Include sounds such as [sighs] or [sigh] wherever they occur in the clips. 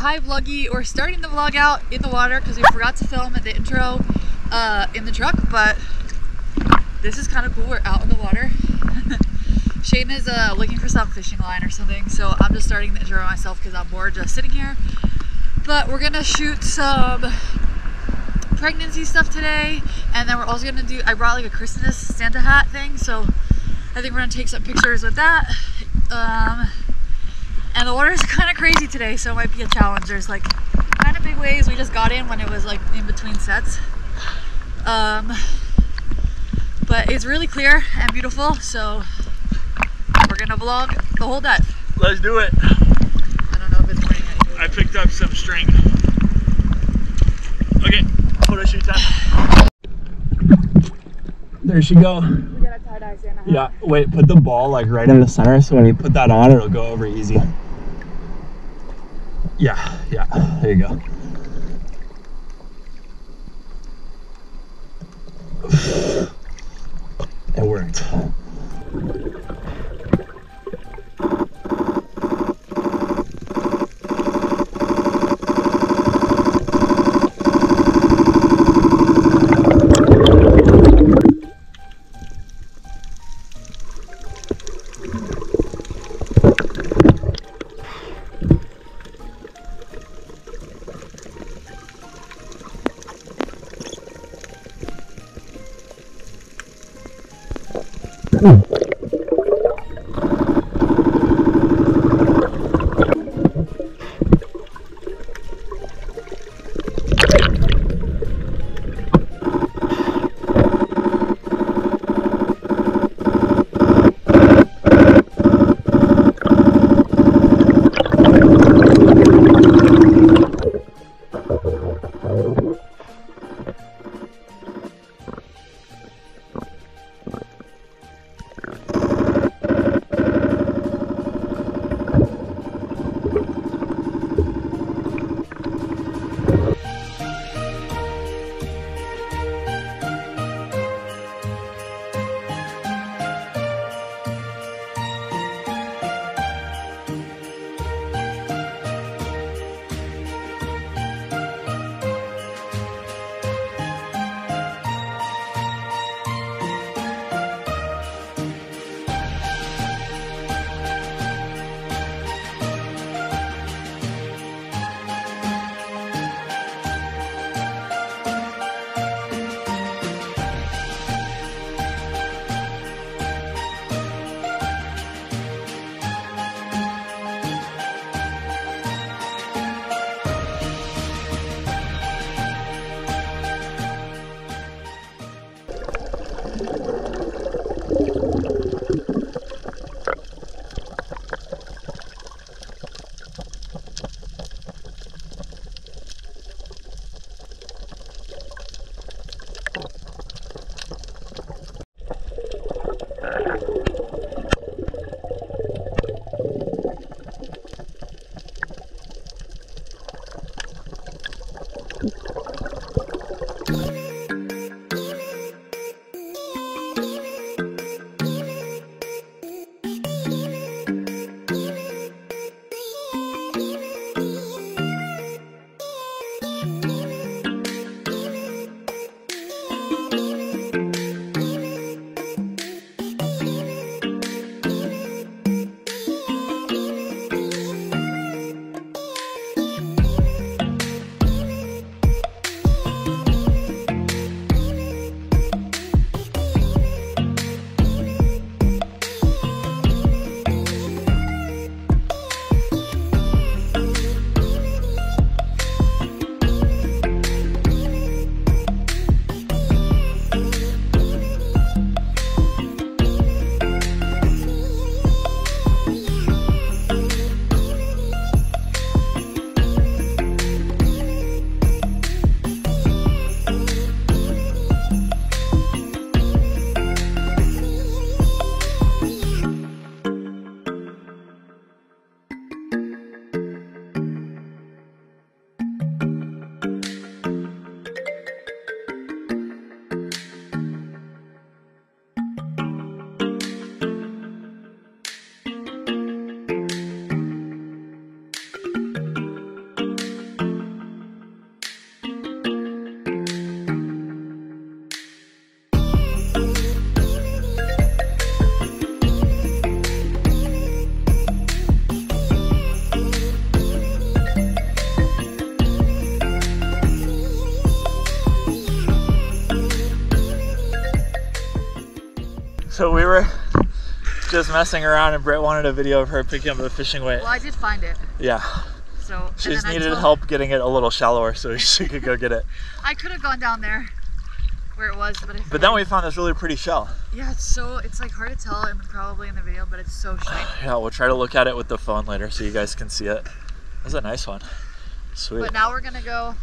Hi vloggy. We're starting the vlog out in the water because we forgot to film at the intro uh, in the truck, but this is kind of cool. We're out in the water. [laughs] Shane is uh, looking for some fishing line or something, so I'm just starting the intro myself because I'm bored just sitting here. But we're gonna shoot some pregnancy stuff today, and then we're also gonna do. I brought like a Christmas Santa hat thing, so I think we're gonna take some pictures with that. Um, and the water is [laughs] kind of crazy today, so it might be a challenge. There's like kind of big waves. We just got in when it was like in between sets. Um, but it's really clear and beautiful, so we're gonna vlog the whole dive. Let's do it. I don't know if it's raining. I picked up some string. Okay, photo shoot time. There she go. We got a tie-dye Santa. Yeah, wait, put the ball like right in the center so when you put that on, it'll go over easy. Yeah, yeah, there you go. [sighs] It worked. So we were just messing around and Britt wanted a video of her picking up the fishing weight. Well, I did find it. Yeah. So She just and then I needed help getting it a little shallower so [laughs] she could go get it. I could have gone down there where it was, but But then we found this really pretty shell. yeah, it's so it's like hard to tell and probably in the video, but it's so shiny. [sighs] Yeah, we'll try to look at it with the phone later so you guys can see it. That's a nice one. Sweet. But now we're gonna go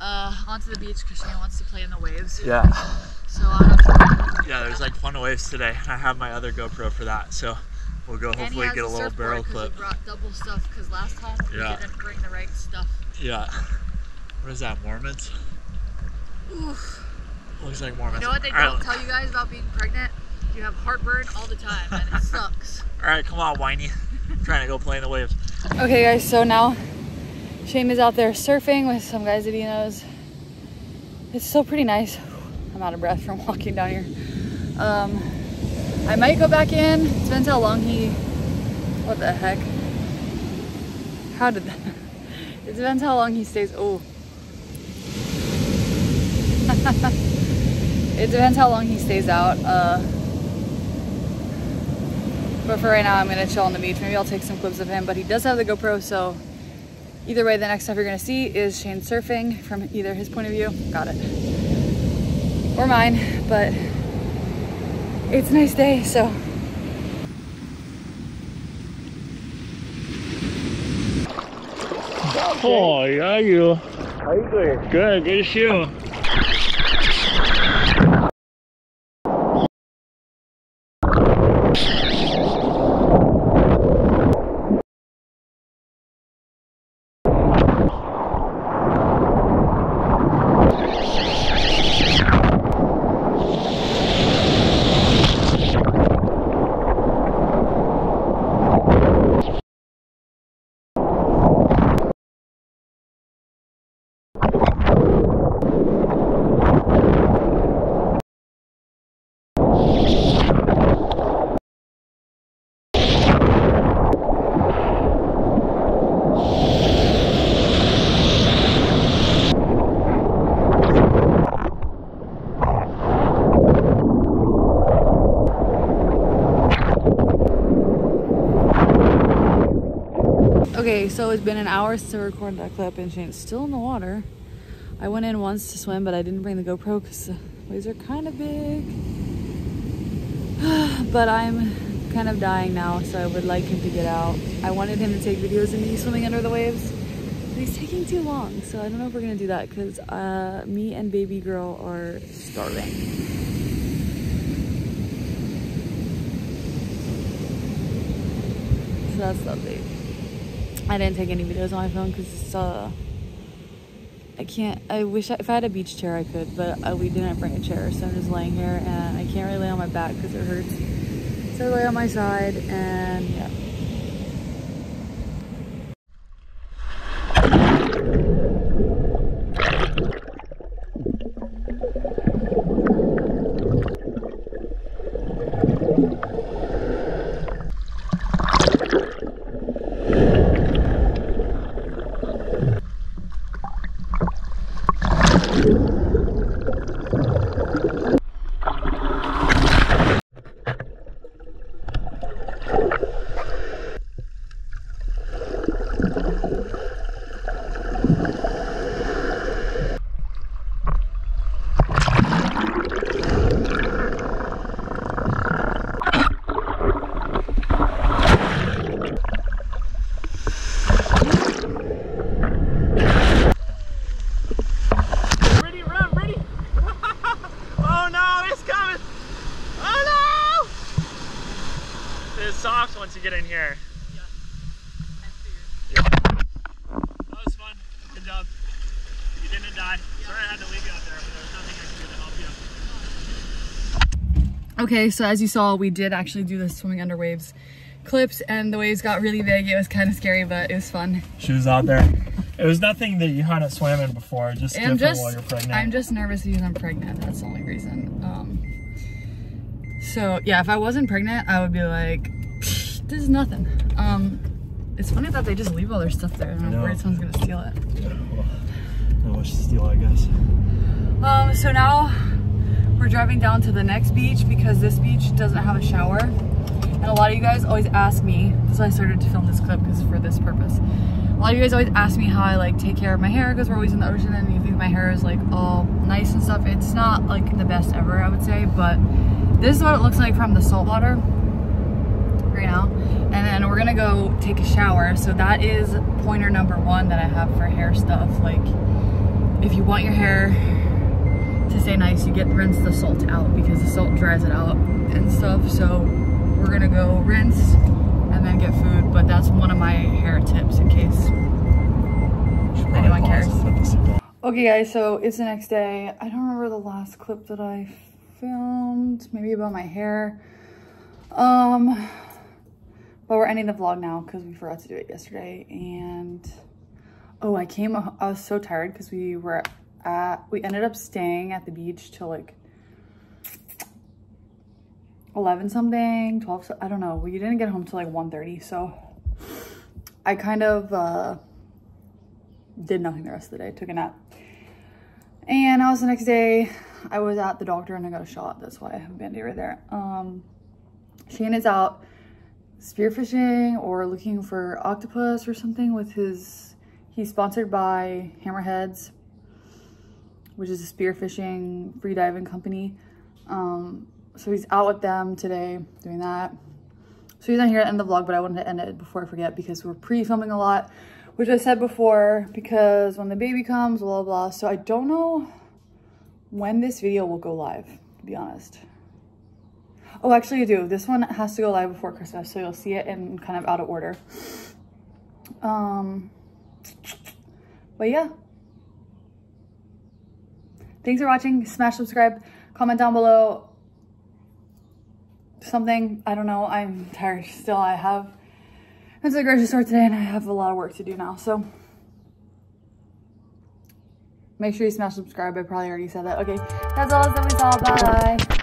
uh, onto the beach because she wants to play in the waves. Yeah. So I'll have to, Yeah, there's like fun waves today. I have my other GoPro for that, so we'll go and hopefully get a little surfboard barrel 'cause clip. He brought double stuff because last time we Yeah. didn't bring the right stuff. Yeah. What is that, Mormons? Oof. Looks like Mormons. You know what they All right, don't tell you guys about being pregnant? You have heartburn all the time, and it sucks. [laughs] All right, come on, whiny. I'm [laughs] trying to go play in the waves. Okay, guys, so now Shane is out there surfing with some guys that he knows. It's still pretty nice. I'm out of breath from [laughs] walking down here. Um, I might go back in. It depends how long he. What the heck? How did that? [laughs] It depends how long he stays. Oh. [laughs] it depends how long he stays out. Uh, but for right now, I'm gonna chill on the beach. Maybe I'll take some clips of him. But he does have the GoPro, so either way, the next stuff you're gonna see is Shane surfing from either his point of view, got it, or mine. But it's a nice day, so. Oh, yeah, you. How you doing? Good, good to see you. Okay, so it's been an hour since I recorded that clip and Shane's still in the water. I went in once to swim, but I didn't bring the GoPro because the waves are kind of big. [sighs] but I'm kind of dying now, so I would like him to get out. I wanted him to take videos of me swimming under the waves, but he's taking too long, so I don't know if we're gonna do that because uh, me and baby girl are starving. So that's update. I didn't take any videos on my phone because uh I can't I wish I, if I had a beach chair I could but uh, we didn't bring a chair so I'm just laying here and I can't really lay on my back because it hurts. So I lay on my side and yeah Ready, run, ready. oh no, it's coming. Oh no. It's soft once you get in here. Yeah. That was fun. Good job. You didn't die. Sorry I had to leave you out there, but there was nothing I could do to help you. Okay, so as you saw, we did actually do the swimming under waves clips and the waves got really big. It was kind of scary, but it was fun. She was out there. It was nothing that you hadn't swam in before, just I'm different just, while you're pregnant. I'm just nervous because I'm pregnant. That's the only reason. Um, so yeah, if I wasn't pregnant, I would be like, "Psh, this is nothing. Um, it's funny that they just leave all their stuff there. I don't know, know. worried someone's gonna steal it. Not much to steal, I guess. Um, so now we're driving down to the next beach because this beach doesn't have a shower. And a lot of you guys always ask me, so I started to film this clip because for this purpose. A lot of you guys always ask me how I like take care of my hair because we're always in the ocean and you think my hair is like all nice and stuff. It's not like the best ever, I would say, but this is what it looks like from the saltwater right now. And then we're gonna go take a shower. So that is pointer number one that I have for hair stuff. Like if you want your hair to stay nice, you get rinse the salt out because the salt dries it out and stuff. So we're gonna go rinse and then get food. But that's one of my hair tips in case anyone cares. Okay guys, so it's the next day. I don't remember the last clip that I filmed, maybe about my hair. Um, but we're ending the vlog now because we forgot to do it yesterday. And oh, I came, I was so tired because we were at, we ended up staying at the beach till like 11 something, 12, I don't know. We didn't get home till like 1.30. So I kind of uh, did nothing the rest of the day, took a nap. And I was the next day, I was at the doctor and I got a shot. That's why I have a band-aid right there. Um, Shane is out spearfishing or looking for octopus or something with his, he's sponsored by Hammerheads, which is a spearfishing free diving company. Um, so he's out with them today doing that. So he's not here to end the vlog, but I wanted to end it before I forget because we're pre-filming a lot, which I said before because when the baby comes, blah, blah, blah. So I don't know when this video will go live, to be honest. Oh, actually you do. This one has to go live before Christmas, so you'll see it in kind of out of order. Um, but yeah. Thanks for watching. Smash subscribe, comment down below something. I don't know. I'm tired still. I have, went to the grocery store today and I have a lot of work to do now. So make sure you smash subscribe. I probably already said that. Okay, that's all. That's all. Bye.